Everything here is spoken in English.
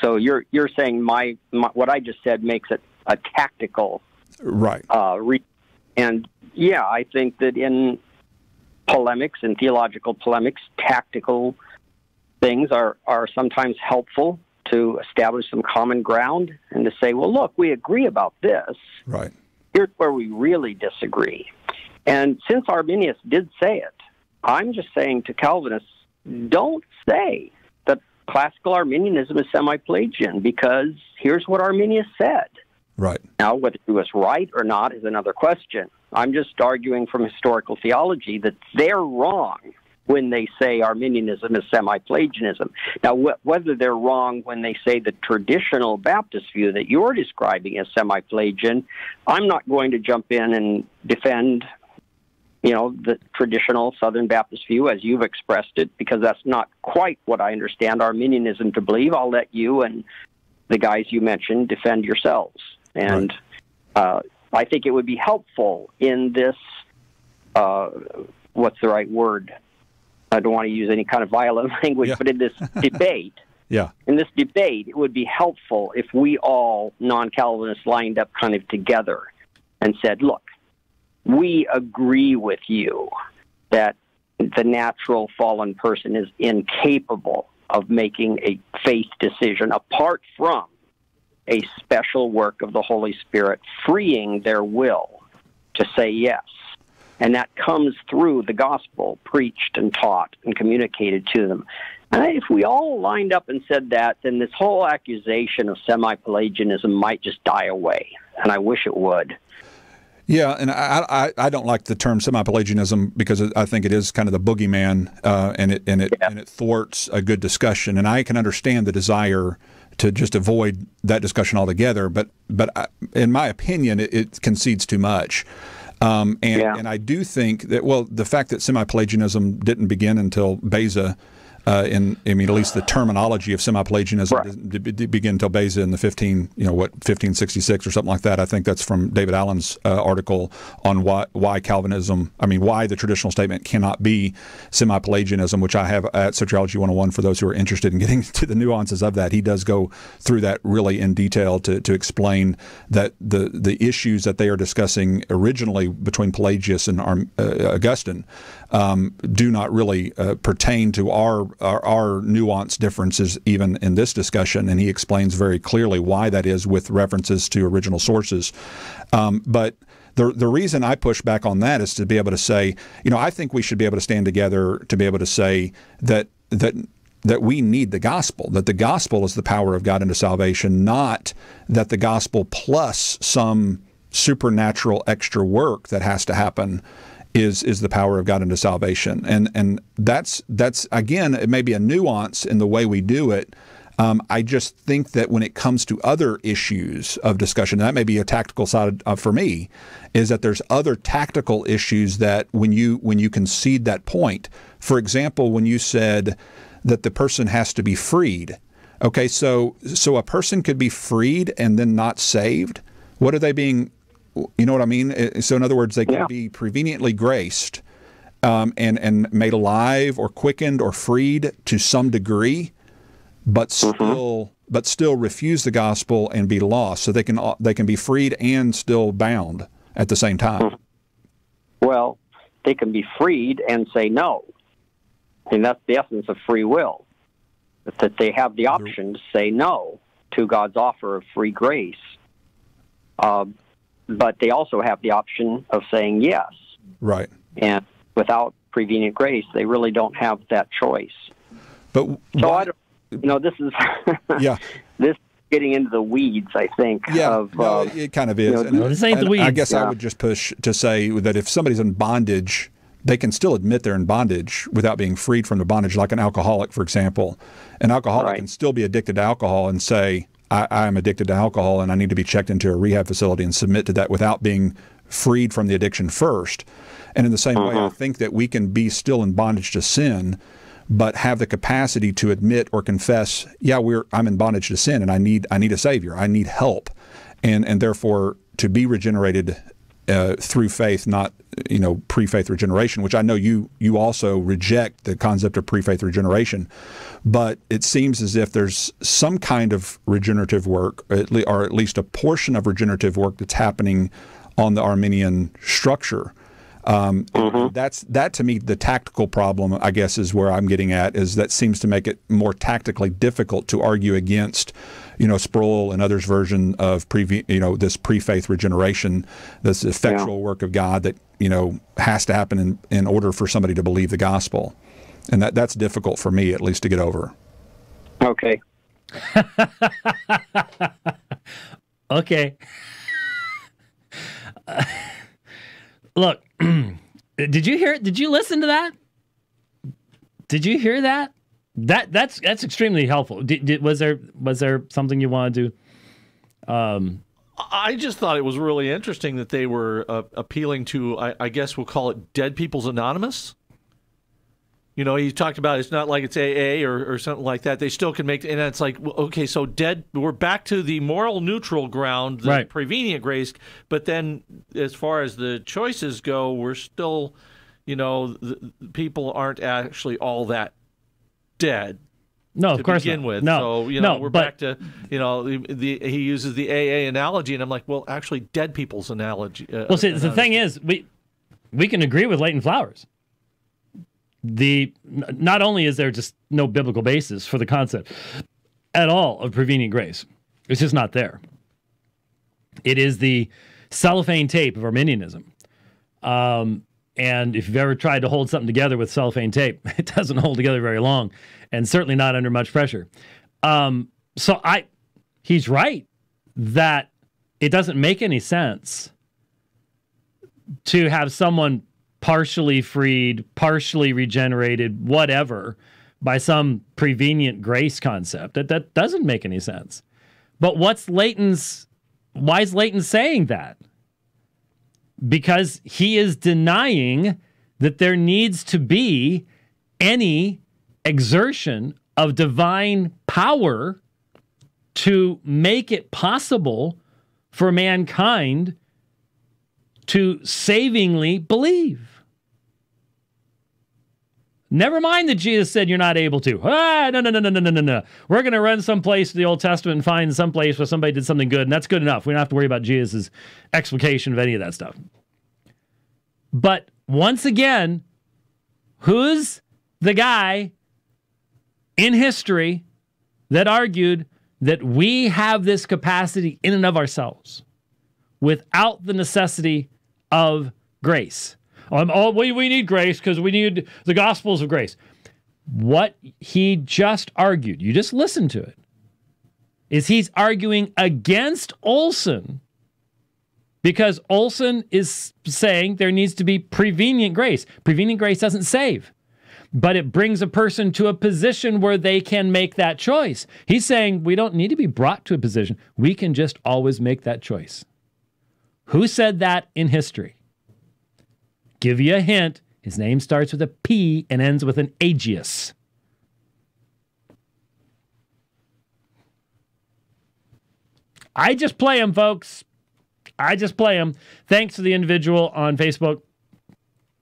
so you're you're saying my, my what I just said makes it a tactical right. uh, re- and yeah I think that in polemics and theological polemics tactical things are are sometimes helpful to establish some common ground and to say well look we agree about this. Right. Here's where we really disagree. And since Arminius did say it I'm just saying to Calvinists don't say classical Arminianism is semi-Pelagian because here's what Arminius said. Right. Now, whether he was right or not is another question. I'm just arguing from historical theology that they're wrong when they say Arminianism is semi-Pelagianism. Now, wh- whether they're wrong when they say the traditional Baptist view that you're describing as semi-Pelagian, I'm not going to jump in and defend you know, the traditional Southern Baptist view as you've expressed it, because that's not quite what I understand Arminianism to believe. I'll let you and the guys you mentioned defend yourselves. And right. uh, I think it would be helpful in this, uh, what's the right word? I don't want to use any kind of violent language, yeah. but in this debate, yeah. in this debate, it would be helpful if we all non Calvinists lined up kind of together and said, look, we agree with you that the natural fallen person is incapable of making a faith decision apart from a special work of the Holy Spirit freeing their will to say yes. And that comes through the gospel preached and taught and communicated to them. And if we all lined up and said that, then this whole accusation of semi Pelagianism might just die away. And I wish it would. Yeah, and I, I, I don't like the term semi-Pelagianism because I think it is kind of the boogeyman, uh, and it and it yeah. and it thwarts a good discussion. And I can understand the desire to just avoid that discussion altogether. But but I, in my opinion, it, it concedes too much. Um, and yeah. and I do think that well, the fact that semi-Pelagianism didn't begin until Beza uh, in I mean at least the terminology of semi-Pelagianism right. didn't begin until Beza in the 15 you know what 1566 or something like that. I think that's from David Allen's uh, article on why why Calvinism I mean why the traditional statement cannot be semi-Pelagianism, which I have at Soteriology 101 for those who are interested in getting to the nuances of that. He does go through that really in detail to, to explain that the the issues that they are discussing originally between Pelagius and uh, Augustine um, do not really uh, pertain to our, our, our nuanced differences even in this discussion, and he explains very clearly why that is with references to original sources. Um, but the the reason I push back on that is to be able to say, you know, I think we should be able to stand together to be able to say that that that we need the gospel, that the gospel is the power of God into salvation, not that the gospel plus some supernatural extra work that has to happen is is the power of God into salvation, and and that's that's again it may be a nuance in the way we do it. Um, I just think that when it comes to other issues of discussion, that may be a tactical side for me, is that there's other tactical issues that when you when you concede that point, for example, when you said that the person has to be freed, okay, so so a person could be freed and then not saved. What are they being you know what I mean? So in other words, they can yeah. be preveniently graced um, and and made alive or quickened or freed to some degree, but mm-hmm. still mm-hmm. but still refuse the gospel and be lost. So they can they can be freed and still bound at the same time. Mm-hmm. Well, they can be freed and say no. and that's the essence of free will. That they have the option to say no to God's offer of free grace. Uh, but they also have the option of saying yes. Right. And without prevenient grace, they really don't have that choice. But so I don't. You know, this is yeah. This getting into the weeds. I think. Yeah, of, no, uh, it kind of is. You know, and, this ain't the weeds. I guess yeah. I would just push to say that if somebody's in bondage, they can still admit they're in bondage without being freed from the bondage, like an alcoholic, for example. An alcoholic right. can still be addicted to alcohol and say, I, am addicted to alcohol and I need to be checked into a rehab facility and submit to that without being freed from the addiction first. And in the same uh-huh. way, I uh-huh. think that we can be still in bondage to sin, but have the capacity to admit or confess, yeah, we're I'm in bondage to sin and I need I need a savior. I need help. And and therefore to be regenerated uh, through faith, not you know pre-faith regeneration, which I know you you also reject the concept of pre-faith regeneration, but it seems as if there's some kind of regenerative work, or at least a portion of regenerative work that's happening on the Arminian structure. Um, mm-hmm. That's that to me the tactical problem I guess is where I'm getting at is that seems to make it more tactically difficult to argue against you know Sproul and others' version of pre you know this pre-faith regeneration, this effectual yeah. work of God that you know has to happen in, in order for somebody to believe the gospel, and that that's difficult for me at least to get over. Okay. okay. Uh, look, did you hear? Did you listen to that? Did you hear that? That that's that's extremely helpful. Did, did, was there was there something you wanted to? Um, I just thought it was really interesting that they were uh, appealing to, I, I, guess we'll call it Dead People's Anonymous. You know, he talked about it's not like it's AA or, or something like that. They still can make, and it's like, okay, so dead, we're back to the moral neutral ground, the right. prevenient grace. But then, as far as the choices go, we're still, you know, the, people aren't actually all that dead. No, of course begin not. with. No, so you know, no, we're but, back to you know the, the, he uses the AA analogy, and I'm like, well, actually, dead people's analogy. Uh, well, see, analogy. the thing is, we we can agree with Leighton Flowers the not only is there just no biblical basis for the concept at all of prevenient grace, it's just not there. It is the cellophane tape of Arminianism. Um, and if you've ever tried to hold something together with cellophane tape, it doesn't hold together very long, and certainly not under much pressure. Um, so I, he's right that it doesn't make any sense to have someone partially freed, partially regenerated, whatever, by some prevenient grace concept. That that doesn't make any sense. But what's Leighton's why is Leighton saying that? Because he is denying that there needs to be any exertion of divine power to make it possible for mankind to savingly believe. Never mind that Jesus said you're not able to. Ah, no, no, no, no, no, no, no. We're going to run someplace to the Old Testament and find some place where somebody did something good, and that's good enough. We don't have to worry about Jesus' explication of any of that stuff. But once again, who's the guy in history that argued that we have this capacity in and of ourselves without the necessity of grace. Um, oh, we, we need grace because we need the gospels of grace. What he just argued, you just listen to it, is he's arguing against Olson because Olson is saying there needs to be prevenient grace. Prevenient grace doesn't save, but it brings a person to a position where they can make that choice. He's saying we don't need to be brought to a position, we can just always make that choice. Who said that in history? Give you a hint. His name starts with a P and ends with an Agius. I just play them, folks. I just play them. Thanks to the individual on Facebook